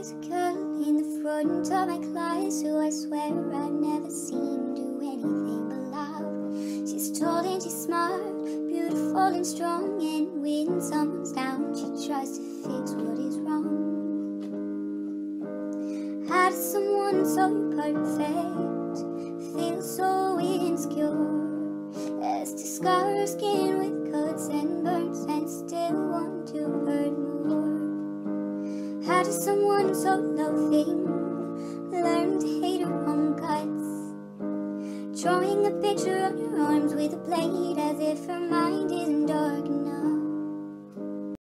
There's a girl in the front of my class who I swear I've never seen do anything but love. She's tall and she's smart, beautiful and strong, and when someone's down, she tries to fix what is wrong. Does someone so perfect feel so insecure? As to scar her skin with cuts and How does someone so loving learn to hate her own guts? Drawing a picture